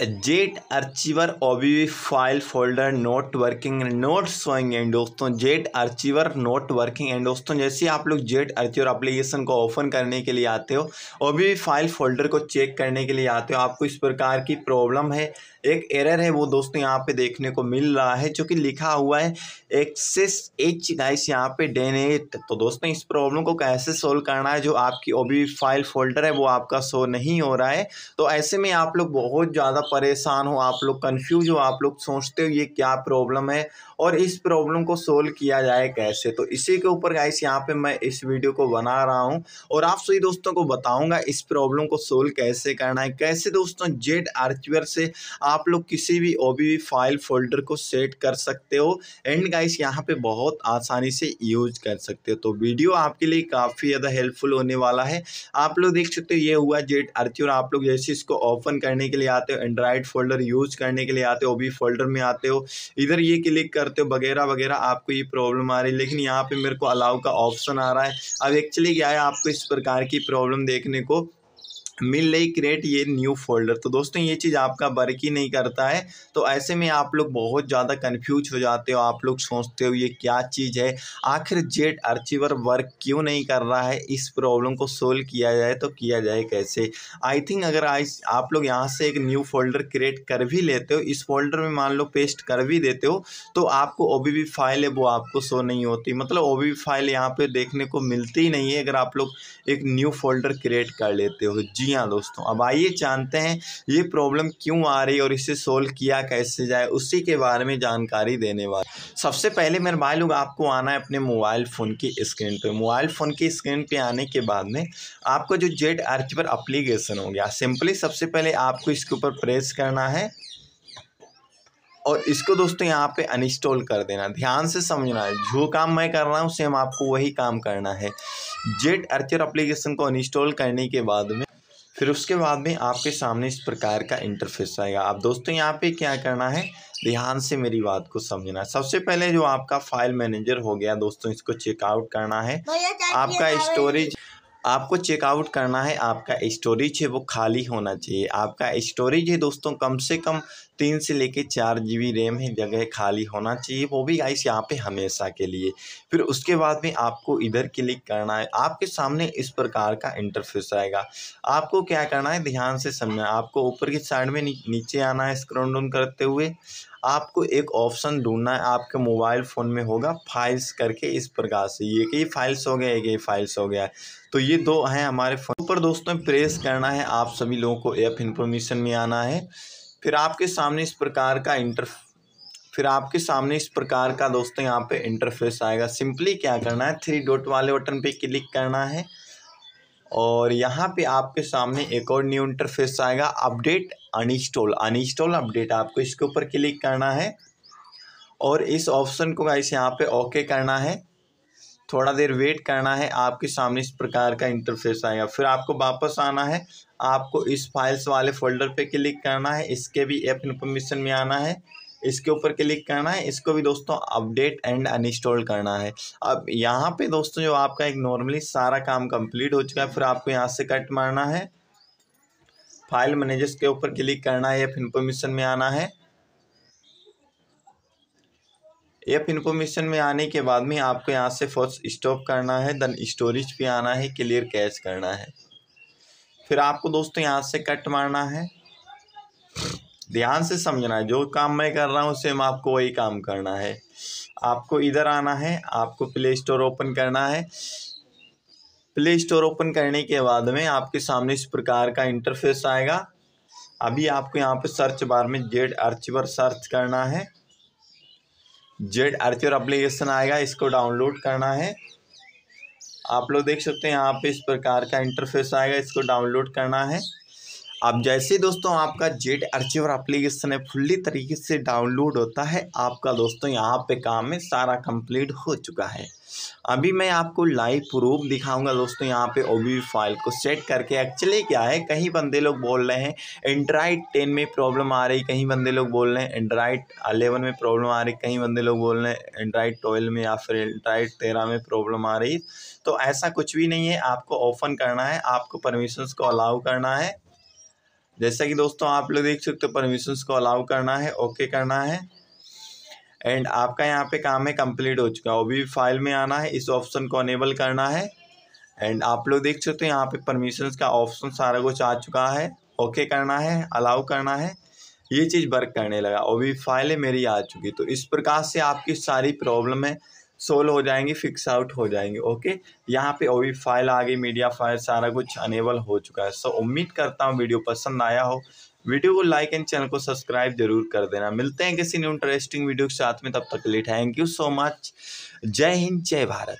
Jet archiver OBV file folder not working not showing and दोस्तों jet archiver not working and दोस्तों जैसे आप लोग जेट अर्चिवर एप्लीकेशन को ओपन करने के लिए आते हो, ओबीवी फ़ाइल फोल्डर को चेक करने के लिए आते हो, आपको इस प्रकार की प्रॉब्लम है। एक एरर है वो दोस्तों यहाँ पे देखने को मिल रहा है, जो कि लिखा हुआ है एक्सेस एच गाइस यहाँ पे डेनेट तो दोस्तों इस प्रॉब्लम को कैसे सोल्व करना है, जो आपकी ओबी फ़ाइल फोल्डर है, वो आपका शो नहीं हो रहा है। तो ऐसे में आप लोग बहुत ज़्यादा परेशान हो, आप लोग कन्फ्यूज़ हो, आप लोग सोचते हो ये क्या प्रॉब्लम है और इस प्रॉब्लम को सोल्व किया जाए कैसे? तो इसी के ऊपर गाइस यहाँ पे मैं इस वीडियो को बना रहा हूँ और आप सभी दोस्तों को बताऊँगा इस प्रॉब्लम को सोल्व कैसे करना है। कैसे दोस्तों, जेड आर्चवेयर से आप लोग किसी भी ओ फ़ाइल फोल्डर को सेट कर सकते हो एंड गाइस यहाँ पे बहुत आसानी से यूज़ कर सकते हो। तो वीडियो आपके लिए काफ़ी ज़्यादा हेल्पफुल होने वाला है। आप लोग देख सकते हो, ये हुआ जेड आर्चवेयर आप लोग जैसे इसको ओपन करने के लिए आते हो एंड्रॉइड फोल्डर यूज़ करने के लिए आते हो ओ फोल्डर में आते हो, इधर ये क्लिक करते हो, वगैरह वगैरह आपको ये प्रॉब्लम आ रही है, लेकिन यहाँ पे मेरे को अलाउ का ऑप्शन आ रहा है। अब एक्चुअली क्या है, आपको इस प्रकार की प्रॉब्लम देखने को मिल रही क्रिएट ये न्यू फोल्डर। तो दोस्तों, ये चीज़ आपका वर्क ही नहीं करता है। तो ऐसे में आप लोग बहुत ज़्यादा कन्फ्यूज़ हो जाते हो। आप लोग सोचते हो, ये क्या चीज़ है? आखिर जेट अर्चिवर वर्क क्यों नहीं कर रहा है? इस प्रॉब्लम को सोल्व किया जाए तो किया जाए कैसे? आई थिंक अगर आज आप लोग यहाँ से एक न्यू फोल्डर क्रिएट कर भी लेते हो, इस फोल्डर में मान लो पेस्ट कर भी देते हो तो आपको ओ फ़ाइल है, वो आपको शो नहीं होती। मतलब ओ फ़ाइल यहाँ पर देखने को मिलती ही नहीं है, अगर आप लोग एक न्यू फोल्डर क्रिएट कर लेते हो। जी। जी हाँ दोस्तों, अब आइए जानते हैं ये प्रॉब्लम क्यों आ रही है और इसे सोल्व किया कैसे जाए, उसी के बारे में जानकारी देने वाले। सबसे पहले मेरे भाई लोग आपको आना है अपने मोबाइल फ़ोन की स्क्रीन पे। मोबाइल फ़ोन की स्क्रीन पे आने के बाद में आपको जो जेड आर्चवर अप्लीकेशन हो गया सिंपली सबसे पहले आपको इसके ऊपर प्रेस करना है और इसको दोस्तों यहाँ पे अनइंस्टॉल कर देना ध्यान से समझना है, जो काम मैं कर रहा हूँ सेम आपको वही काम करना है। जेट अर्चर एप्लीकेशन को अनइंस्टॉल करने के बाद में फिर उसके बाद में आपके सामने इस प्रकार का इंटरफेस आएगा। आप दोस्तों यहाँ पे क्या करना है? ध्यान से मेरी बात को समझना है। सबसे पहले जो आपका फ़ाइल मैनेजर हो गया दोस्तों इसको चेकआउट करना है। आपका स्टोरेज आपको चेकआउट करना है, आपका स्टोरेज है वो खाली होना चाहिए। आपका स्टोरेज है दोस्तों, कम से कम तीन से लेके चार जी बी रैम है, जगह खाली होना चाहिए, वो भी गाइस यहाँ पे हमेशा के लिए। फिर उसके बाद में आपको इधर क्लिक करना है, आपके सामने इस प्रकार का इंटरफेस आएगा। आपको क्या करना है, ध्यान से समझना आपको ऊपर की साइड में नीचे आना है स्क्रॉल डाउन करते हुए। आपको एक ऑप्शन ढूंढना है, आपके मोबाइल फ़ोन में होगा फाइल्स करके इस प्रकार से। ये कई फाइल्स हो गया एक ये फाइल्स हो गया। तो ये दो हैं हमारे फ़ोन। पर दोस्तों, प्रेस करना है, आप सभी लोगों को ऐप इन्फॉर्मेशन में आना है। फिर आपके सामने इस प्रकार का इंटर, फिर आपके सामने इस प्रकार का दोस्तों यहाँ पे इंटरफेस आएगा। सिंपली क्या करना है, थ्री डॉट वाले बटन पे क्लिक करना है। और यहाँ पे आपके सामने एक और न्यू इंटरफेस आएगा अपडेट अनइंस्टॉल अनइंस्टॉल अपडेट आपको इसके ऊपर क्लिक करना है। और इस ऑप्शन को गाइस यहाँ पे ओके करना है। थोड़ा देर वेट करना है, आपके सामने इस प्रकार का इंटरफेस आएगा। फिर आपको वापस आना है, आपको इस फाइल्स वाले फोल्डर पे क्लिक करना है, इसके भी ऐप इन्फॉर्मेशन में आना है। इसके ऊपर क्लिक करना है। इसको भी दोस्तों अपडेट एंड अनइंस्टॉल करना है। अब यहाँ पे दोस्तों जो आपका एक नॉर्मली सारा काम कंप्लीट हो चुका है, फिर आपको यहाँ से कट मारना है। फ़ाइल मैनेजर्स के ऊपर क्लिक करना है। ऐप इन्फॉर्मेशन में आना है। ऐप इन्फॉर्मेशन में आने के बाद में आपको यहाँ से फ़र्स्ट स्टॉप करना है, देन स्टोरेज पे आना है, क्लियर कैश करना है। फिर आपको दोस्तों यहाँ से कट मारना है। ध्यान से समझना है। जो काम मैं कर रहा हूँ सेम आपको वही काम करना है। आपको इधर आना है, आपको प्ले स्टोर ओपन करना है। प्ले स्टोर ओपन करने के बाद में आपके सामने इस प्रकार का इंटरफेस आएगा। अभी आपको यहाँ पे सर्च बार में जेड अर्चिवर सर्च करना है। जेड अर्चिवर अप्लीकेशन आएगा, इसको डाउनलोड करना है। आप लोग देख सकते हैं, यहाँ पे इस प्रकार का इंटरफेस आएगा, इसको डाउनलोड करना है। अब जैसे दोस्तों आपका जेट अर्चिवर एप्लीकेशन है फुल्ली तरीके से डाउनलोड होता है, आपका दोस्तों यहाँ पे काम में सारा कंप्लीट हो चुका है। अभी मैं आपको लाइव प्रूफ दिखाऊँगा दोस्तों यहाँ पे ओ फ़ाइल को सेट करके। एक्चुअली क्या है, कहीं बंदे लोग बोल रहे हैं एंड्राइड टेन में प्रॉब्लम आ रही, कहीं बंदे लोग बोल रहे हैं एंड्राइड अलेवन में प्रॉब्लम आ रही, कहीं बंदे लोग बोल रहे हैं एंड्राइड ट्वेल्व में या फिर एंड्राइड तेरह में प्रॉब्लम आ रही। तो ऐसा कुछ भी नहीं है, आपको ओपन करना है, आपको परमिशंस को अलाउ करना है। जैसा कि दोस्तों आप लोग देख सकते हो परमिशंस को अलाउ करना है ओके करना है। एंड आपका यहाँ पे काम है कंप्लीट हो चुका है। अभी फ़ाइल में आना है, इस ऑप्शन को अनेबल करना है। एंड आप लोग देख सकते हो यहाँ पे परमिशंस का ऑप्शन सारा कुछ आ चुका है। ओके करना है अलाउ करना है। ये चीज़ वर्क करने लगा। भी फाइलें मेरी आ चुकी तो इस प्रकार से आपकी सारी प्रॉब्लम है। सोल्व हो जाएँगी फिक्स आउट हो जाएँगे ओके यहाँ पे ओवी फ़ाइल आ गई मीडिया फ़ाइल सारा कुछ अनेबल हो चुका है। सो उम्मीद करता हूँ वीडियो पसंद आया हो। वीडियो को लाइक एंड चैनल को सब्सक्राइब ज़रूर कर देना। मिलते हैं किसी न्यू इंटरेस्टिंग वीडियो के साथ में। तब तक के लिए थैंक यू सो मच जय हिंद, जय भारत।